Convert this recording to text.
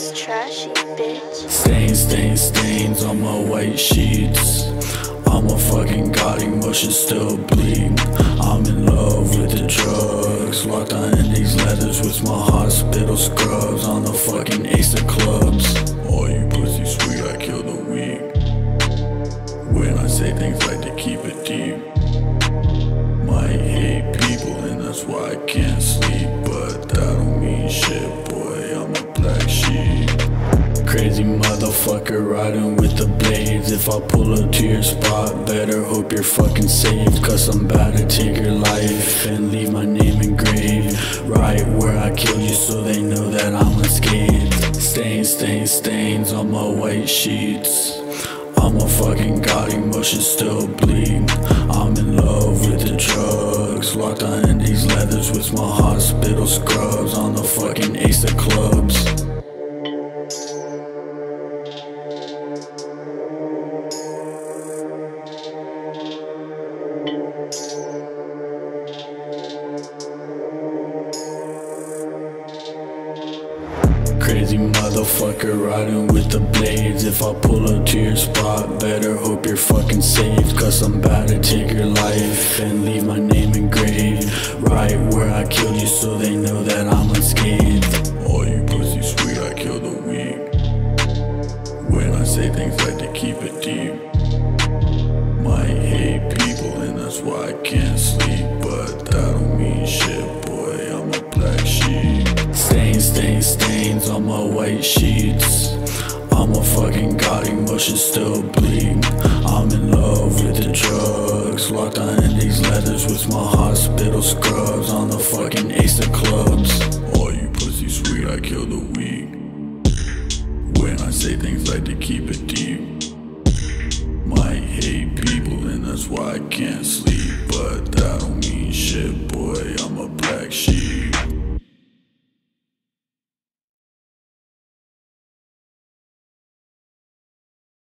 stains, stains stains on my white sheets. I'm a fucking god, emotions still bleed. I'm in love with the drugs. Locked on in these letters with my hospital scrubs. On the fucking ace of clubs. All you pussy sweet, I kill the weak. When I say things like to keep it deep. Crazy motherfucker riding with the blades. If I pull up to your spot, better hope you're fucking safe. Cause I'm about to take your life and leave my name engraved. Right where I killed you so they know that I'm unscathed. Stains, stains, stains on my white sheets. I'm a fucking god, emotions still bleed. I'm in love with the drugs. Locked on these leathers with my hospital scrubs. On the fucking ace of clubs. Crazy motherfucker riding with the blades. If I pull up to your spot, better hope you're fucking safe. Cause I'm about to take your life and leave my name engraved. Right where I killed you so they know that I'm unscathed. All you pussy sweet, I kill the weak. When I say things like to keep it deep. Might hate people and that's why I can't sleep. But that don't mean shit, boy. I'm a black sheep. Stains, stains, stains on my white sheets. I'm a fucking god, emotions still bleed. I'm in love with the drugs. Locked on in these leathers with my hospital scrubs. On the fucking ace of clubs. All you pussy sweet, I kill the weak. When I say things like to keep it deep. Might hate people and that's why I can't sleep